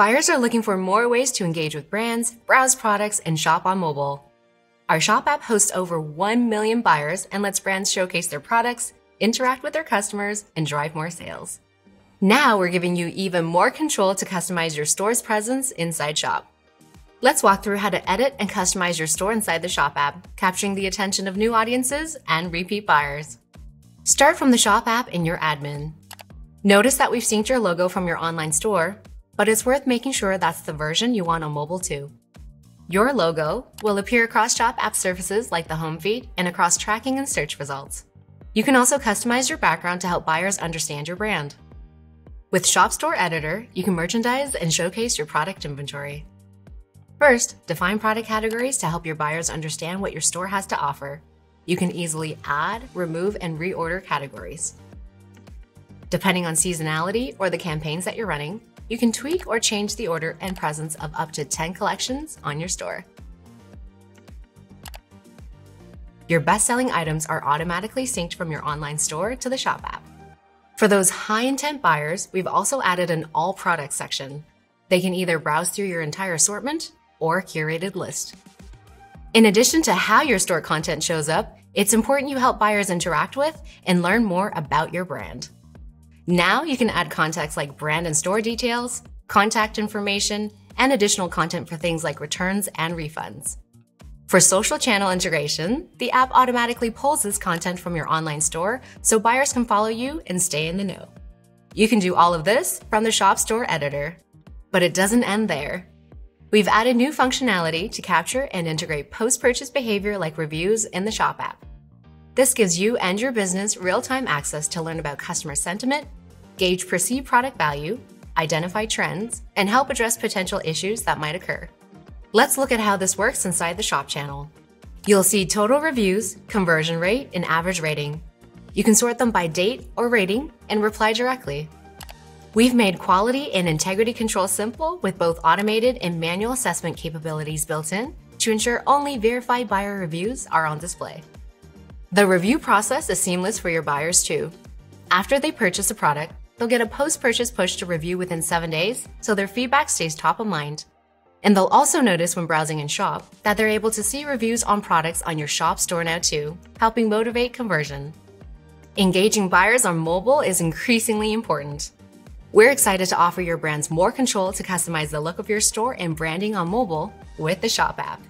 Buyers are looking for more ways to engage with brands, browse products, and shop on mobile. Our Shop app hosts over 1 million buyers and lets brands showcase their products, interact with their customers, and drive more sales. Now we're giving you even more control to customize your store's presence inside Shop. Let's walk through how to edit and customize your store inside the Shop app, capturing the attention of new audiences and repeat buyers. Start from the Shop app in your admin. Notice that we've synced your logo from your online store, but it's worth making sure that's the version you want on mobile too. Your logo will appear across Shop app surfaces like the home feed and across tracking and search results. You can also customize your background to help buyers understand your brand. With Shop Store Editor, you can merchandise and showcase your product inventory. First, define product categories to help your buyers understand what your store has to offer. You can easily add, remove, and reorder categories. Depending on seasonality or the campaigns that you're running, you can tweak or change the order and presence of up to 10 collections on your store. Your best selling items are automatically synced from your online store to the Shop app. For those high intent buyers, we've also added an all products section. They can either browse through your entire assortment or curated list. In addition to how your store content shows up, it's important you help buyers interact with and learn more about your brand. Now you can add context like brand and store details, contact information, and additional content for things like returns and refunds. For social channel integration, the app automatically pulls this content from your online store so buyers can follow you and stay in the know. You can do all of this from the Shop Store editor. But it doesn't end there. We've added new functionality to capture and integrate post purchase behavior like reviews in the Shop app. This gives you and your business real time access to learn about customer sentiment, gauge perceived product value, identify trends, and help address potential issues that might occur. Let's look at how this works inside the shop channel. You'll see total reviews, conversion rate, and average rating. You can sort them by date or rating and reply directly. We've made quality and integrity control simple with both automated and manual assessment capabilities built in to ensure only verified buyer reviews are on display. The review process is seamless for your buyers too. After they purchase a product, They'll get a post purchase push to review within seven days, so their feedback stays top of mind. And they'll also notice when browsing in Shop that they're able to see reviews on products on your Shop store now too, helping motivate conversion. Engaging buyers on mobile is increasingly important. We're excited to offer your brands more control to customize the look of your store and branding on mobile with the Shop app.